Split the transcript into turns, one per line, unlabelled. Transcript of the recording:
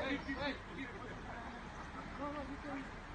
Hey, hey, hey.